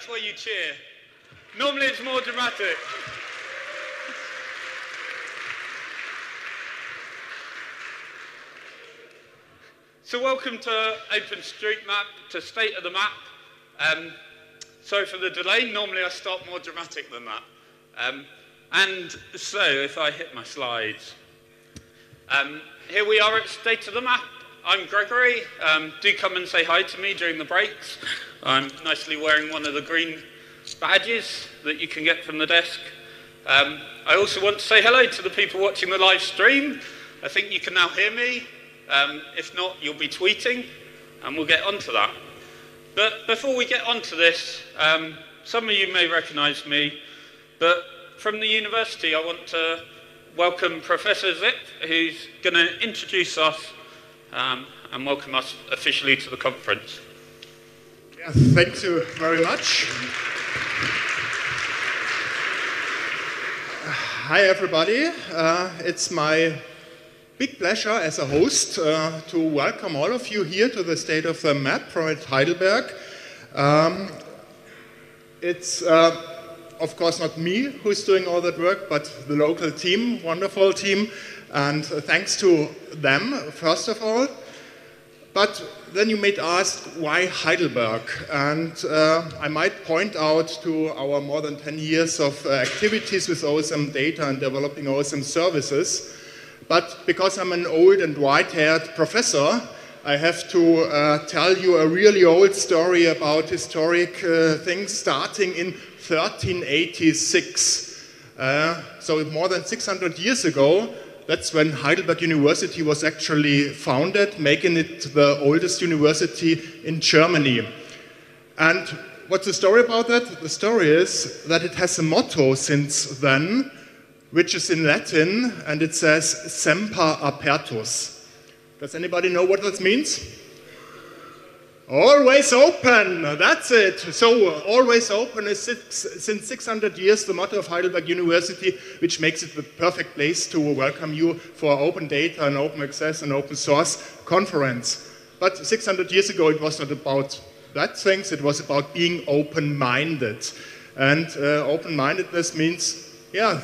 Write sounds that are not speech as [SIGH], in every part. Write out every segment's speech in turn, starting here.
that's where you cheer. Normally it's more dramatic. So welcome to OpenStreetMap, to State of the Map. Um, sorry for the delay. Normally I start more dramatic than that. Um, and so if I hit my slides. Um, here we are at State of the Map. I'm Gregory. Um, do come and say hi to me during the breaks. I'm nicely wearing one of the green badges that you can get from the desk. Um, I also want to say hello to the people watching the live stream. I think you can now hear me. Um, if not, you'll be tweeting, and we'll get onto that. But before we get onto this, um, some of you may recognize me, but from the university, I want to welcome Professor Zipf, who's going to introduce us um, and welcome us officially to the conference. Yeah, thank you very much. Hi, everybody. Uh, it's my big pleasure as a host uh, to welcome all of you here to the State of the Map from Heidelberg. Um, it's, uh, of course, not me who's doing all that work, but the local team, wonderful team. And uh, thanks to them, first of all. But then you might ask, why Heidelberg? And uh, I might point out to our more than 10 years of uh, activities with OSM data and developing OSM services but because I'm an old and white-haired professor, I have to uh, tell you a really old story about historic uh, things starting in 1386. Uh, so more than 600 years ago, that's when Heidelberg University was actually founded, making it the oldest university in Germany. And what's the story about that? The story is that it has a motto since then, which is in Latin, and it says Semper Apertus. Does anybody know what that means? Always open, that's it. So, always open is six, since 600 years the motto of Heidelberg University, which makes it the perfect place to welcome you for open data and open access and open source conference. But 600 years ago, it was not about that things, it was about being open minded. And uh, open mindedness means, yeah,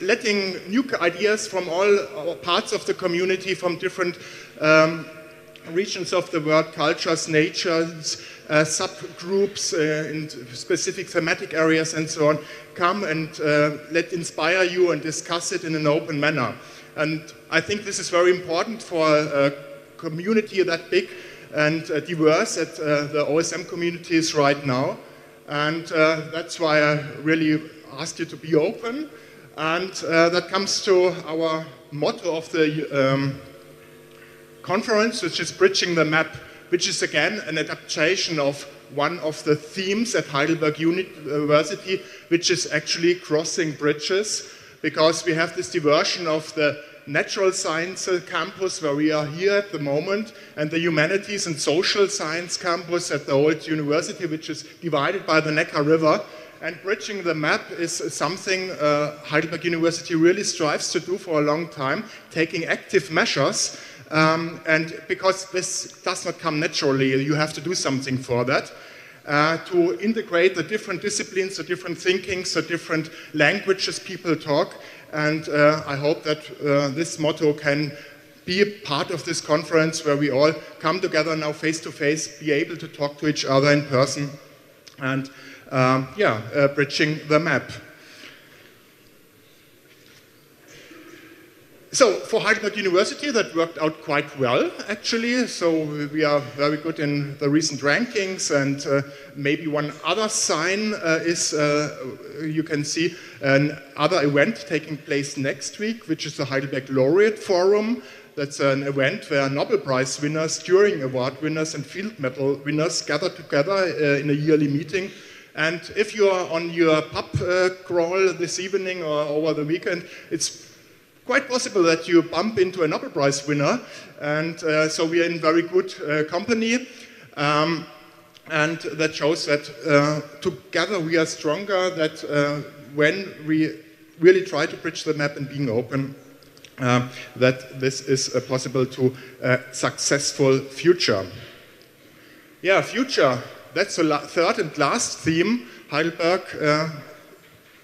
letting new ideas from all parts of the community, from different um, regions of the world, cultures, natures, uh, subgroups uh, in specific thematic areas and so on, come and uh, let inspire you and discuss it in an open manner. And I think this is very important for a community that big and uh, diverse that uh, the OSM community is right now. And uh, that's why I really ask you to be open and that comes to our motto of the um, conference, which is Bridging the Map, which is again an adaptation of one of the themes at Heidelberg University, which is actually crossing bridges, because we have this diversion of the natural science campus where we are here at the moment, and the humanities and social science campus at the old university, which is divided by the Neckar River. And bridging the map is something uh, Heidelberg University really strives to do for a long time, taking active measures. Um, and because this does not come naturally, you have to do something for that. Uh, to integrate the different disciplines, the different thinkings, the different languages people talk. And uh, I hope that uh, this motto can be a part of this conference where we all come together now face to face, be able to talk to each other in person. And um, yeah, uh, bridging the map. So for Heidelberg University, that worked out quite well, actually. So we are very good in the recent rankings, and uh, maybe one other sign uh, is uh, you can see another event taking place next week, which is the Heidelberg Laureate Forum. That's an event where Nobel Prize winners, Turing Award winners, and field medal winners gather together uh, in a yearly meeting and if you are on your pub uh, crawl this evening or over the weekend, it's quite possible that you bump into a Nobel Prize winner. And uh, so we are in very good uh, company. Um, and that shows that uh, together we are stronger, that uh, when we really try to bridge the map and being open, uh, that this is possible to a successful future. Yeah, future that's the third and last theme Heidelberg uh,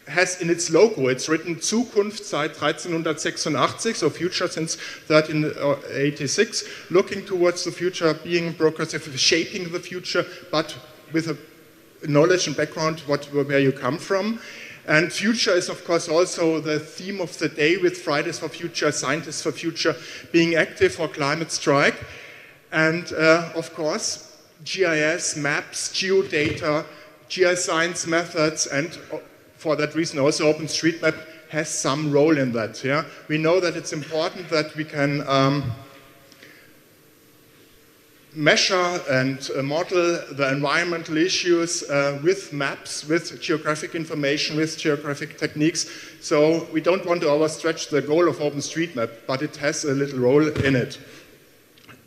has in its logo, it's written Zukunft seit 1386, so future since 1386, looking towards the future, being progressive, shaping the future, but with a knowledge and background what, where you come from. And future is, of course, also the theme of the day with Fridays for Future, Scientists for Future being active for climate strike. And uh, of course, GIS, maps, geodata, geoscience methods, and for that reason also OpenStreetMap has some role in that. Yeah? We know that it's important that we can um, measure and uh, model the environmental issues uh, with maps, with geographic information, with geographic techniques. So we don't want to overstretch the goal of OpenStreetMap, but it has a little role in it.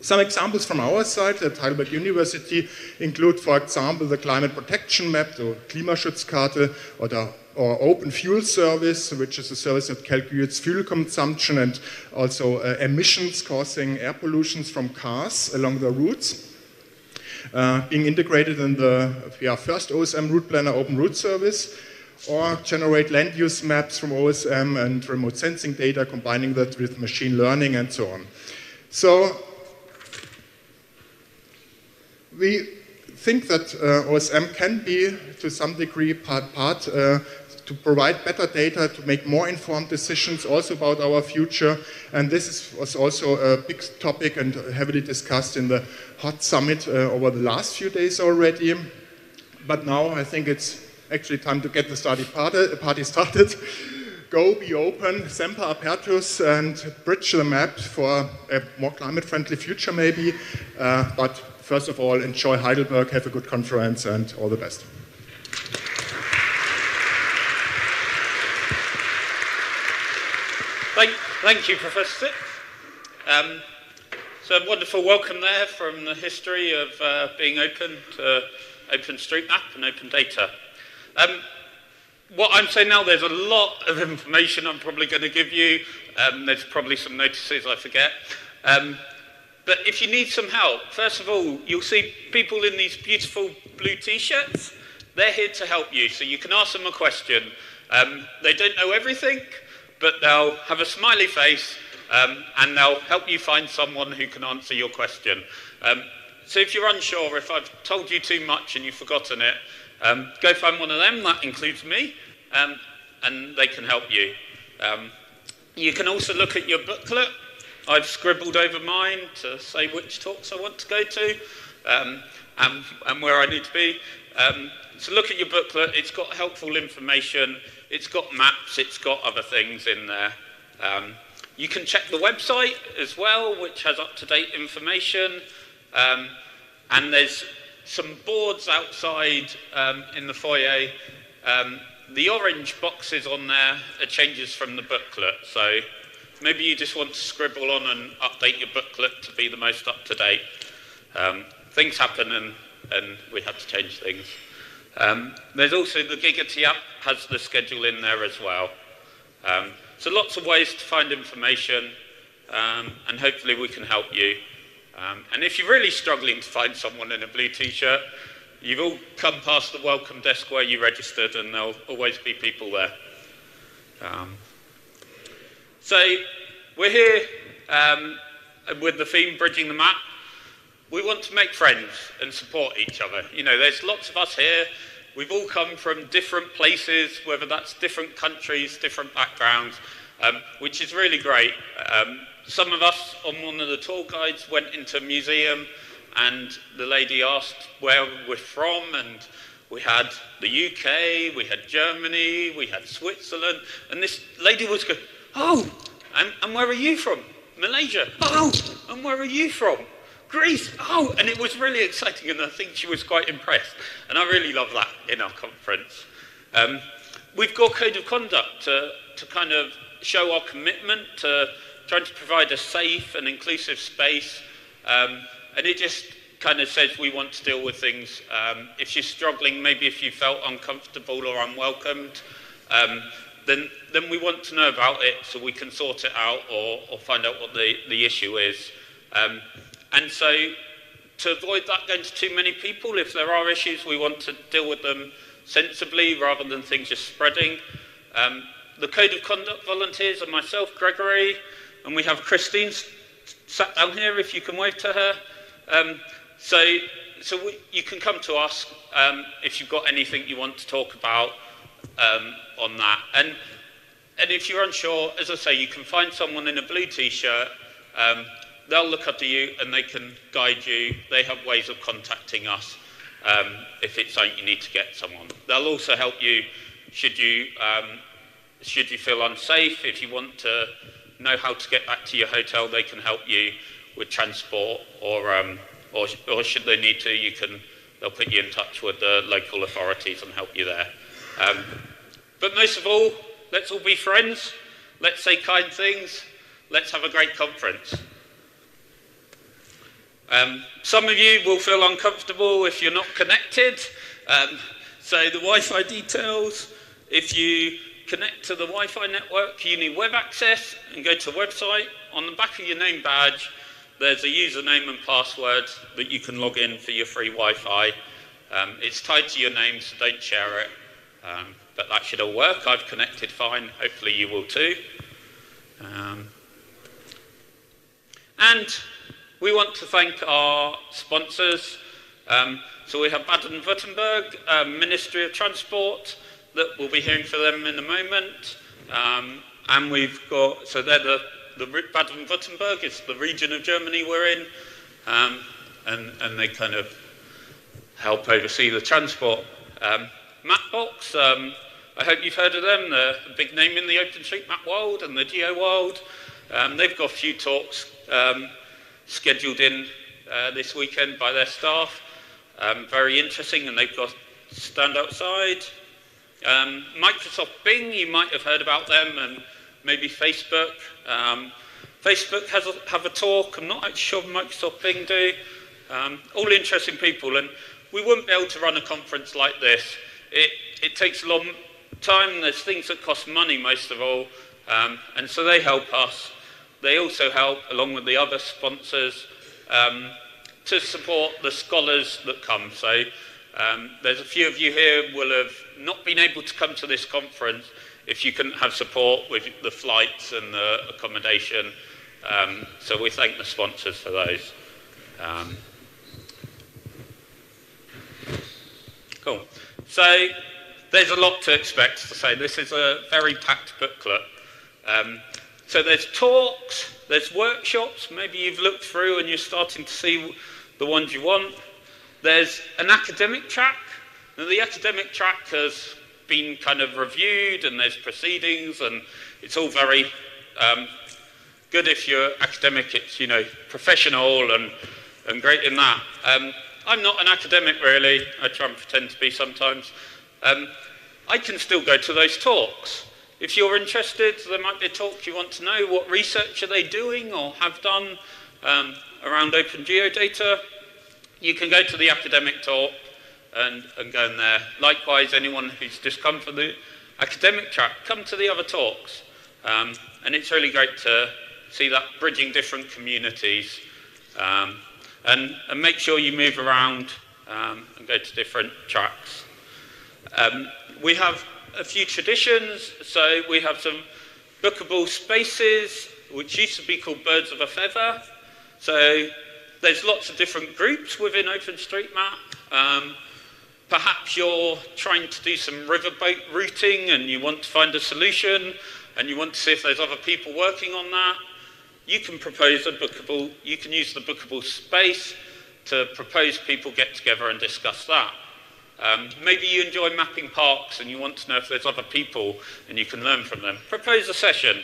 Some examples from our side at Heidelberg University include, for example, the climate protection map, the Klimaschutzkarte, or the or Open Fuel Service, which is a service that calculates fuel consumption and also uh, emissions causing air pollutions from cars along the routes. Uh, being integrated in the yeah, first OSM route planner Open Route Service, or generate land use maps from OSM and remote sensing data, combining that with machine learning and so on. So we think that uh, OSM can be, to some degree, part, part uh, to provide better data, to make more informed decisions also about our future. And this is, was also a big topic and heavily discussed in the HOT Summit uh, over the last few days already. But now I think it's actually time to get the study party, party started. [LAUGHS] Go, be open, semper apertus, and bridge the map for a more climate-friendly future maybe. Uh, but first of all, enjoy Heidelberg, have a good conference, and all the best. Thank, thank you, Professor Um, so a wonderful welcome there from the history of uh, being open to OpenStreetMap and open data. Um, what I'm saying now, there's a lot of information I'm probably going to give you. Um, there's probably some notices I forget. Um, but if you need some help, first of all, you'll see people in these beautiful blue t-shirts. They're here to help you, so you can ask them a question. Um, they don't know everything, but they'll have a smiley face um, and they'll help you find someone who can answer your question. Um, so if you're unsure, if I've told you too much and you've forgotten it, um, go find one of them, that includes me, um, and they can help you. Um, you can also look at your booklet. I've scribbled over mine to say which talks I want to go to um, and, and, where I need to be. so look at your booklet, it's got helpful information it's got maps, it's got other things in there. Um, you can check the website as well, which has up-to-date information. Um, and there's some boards outside um, in the foyer. Um, the orange boxes on there are changes from the booklet. So maybe you just want to scribble on and update your booklet to be the most up-to-date. Um, things happen and, and we have to change things. Um, there's also the Giga app has the schedule in there as well. Um, so lots of ways to find information um, and hopefully we can help you. Um, and if you're really struggling to find someone in a blue t-shirt, you've all come past the welcome desk where you registered and there'll always be people there. So we're here um, with the theme Bridging the Map we want to make friends and support each other. You know, there's lots of us here. We've all come from different places, whether that's different countries, different backgrounds, um, which is really great. Um, some of us on one of the tour guides went into a museum and the lady asked where we're from and we had the UK, we had Germany, we had Switzerland, and this lady was going, oh, and, and where are you from? Malaysia. Oh, and where are you from? Greece, oh, and it was really exciting, and I think she was quite impressed. And I really love that in our conference. Um, we've got code of conduct to, to kind of show our commitment to trying to provide a safe and inclusive space. Um, and it just kind of says we want to deal with things. Um, if you're struggling, maybe if you felt uncomfortable or unwelcomed, um, then, then we want to know about it so we can sort it out or, or find out what the, the issue is. Um, and so to avoid that going to too many people, if there are issues, we want to deal with them sensibly rather than things just spreading. Um, the Code of Conduct volunteers and myself, Gregory, and we have Christine sat down here if you can wave to her. Um, so so we, you can come to us um, if you've got anything you want to talk about. Um, on that. And, and if you're unsure, as I say, you can find someone in a blue t-shirt. Um, they'll look after you and they can guide you. They have ways of contacting us um, if it's something you need to get someone. They'll also help you should you, um, should you feel unsafe. If you want to know how to get back to your hotel, they can help you with transport or, um, or, or should they need to, you can, they'll put you in touch with the local authorities and help you there. Um, but most of all, let's all be friends. Let's say kind things. Let's have a great conference. Um, some of you will feel uncomfortable if you're not connected. Um, so the Wi-Fi details, if you connect to the Wi-Fi network, you need web access and go to the website. On the back of your name badge, there's a username and password that you can log in for your free Wi-Fi. Um, it's tied to your name, so don't share it. Um, but that should all work. I've connected fine. Hopefully you will too. Um, and we want to thank our sponsors. Um, so we have Baden-Württemberg, um, Ministry of Transport, that we'll be hearing from them in a moment. Um, and we've got, so they're the, the Baden-Württemberg, it's the region of Germany we're in. Um, and, and they kind of help oversee the transport. Um, Mapbox, um, I hope you've heard of them. They're a big name in the OpenStreetMap world and the geo world. Um, they've got a few talks um, scheduled in uh, this weekend by their staff. Um, very interesting, and they've got stand outside. Um, Microsoft Bing, you might have heard about them, and maybe Facebook. Um, Facebook has a, have a talk. I'm not actually sure Microsoft Bing do. All interesting people, and we wouldn't be able to run a conference like this it, it takes a long time. There's things that cost money most of all. Um, and so they help us. They also help, along with the other sponsors, um, to support the scholars that come. So um, there's a few of you here will have not been able to come to this conference if you couldn't have support with the flights and the accommodation. Um, so we thank the sponsors for those. Um, cool. So there's a lot to expect to say. This is a very packed booklet. Um, so there's talks, there's workshops, maybe you've looked through and you're starting to see the ones you want. There's an academic track. Now the academic track has been kind of reviewed and there's proceedings and it's all very um, good if you're academic, it's, you know, professional and, and great in that. Um, I'm not an academic really, I try and pretend to be sometimes. Um, I can still go to those talks. If you're interested, there might be a talk you want to know, what research are they doing or have done um, around open geodata, you can go to the academic talk and, and go in there. Likewise, anyone who's just come for the academic track, come to the other talks. Um, and it's really great to see that bridging different communities. Um, and, and make sure you move around um, and go to different tracks. Um, we have a few traditions, so we have some bookable spaces, which used to be called Birds of a Feather. So there's lots of different groups within OpenStreetMap. Um, perhaps you're trying to do some riverboat routing and you want to find a solution and you want to see if there's other people working on that you can propose a bookable, you can use the bookable space to propose people get together and discuss that. Um, maybe you enjoy mapping parks and you want to know if there's other people and you can learn from them. Propose a session.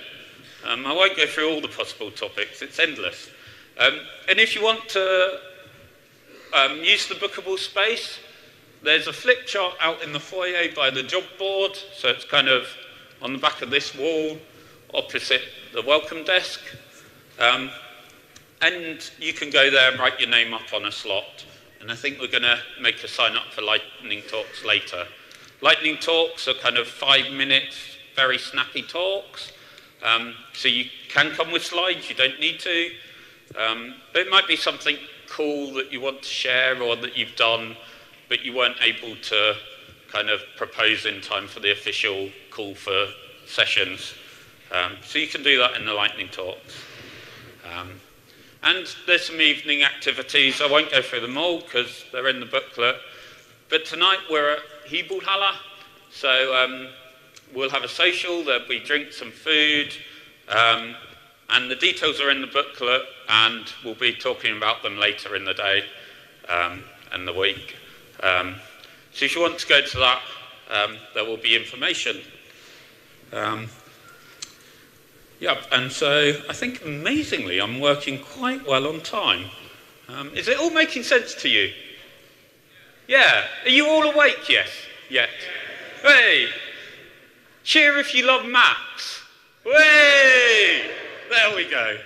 Um, I won't go through all the possible topics, it's endless. Um, and if you want to um, use the bookable space, there's a flip chart out in the foyer by the job board, so it's kind of on the back of this wall opposite the welcome desk. Um, and you can go there and write your name up on a slot. And I think we're going to make a sign up for lightning talks later. Lightning talks are kind of five minutes, very snappy talks. Um, so you can come with slides, you don't need to. Um, but it might be something cool that you want to share or that you've done, but you weren't able to kind of propose in time for the official call for sessions. Um, so you can do that in the lightning talks. Um, and there's some evening activities. I won't go through them all because they're in the booklet. But tonight we're at Hebelhalle. So um, we'll have a social, there'll be drinks and food. Um, and the details are in the booklet, and we'll be talking about them later in the day um, and the week. Um, so if you want to go to that, um, there will be information. Yeah, and so I think amazingly I'm working quite well on time. Um, is it all making sense to you? Yeah. Are you all awake yes? Yet? Hey! Cheer if you love maths. Way! There we go.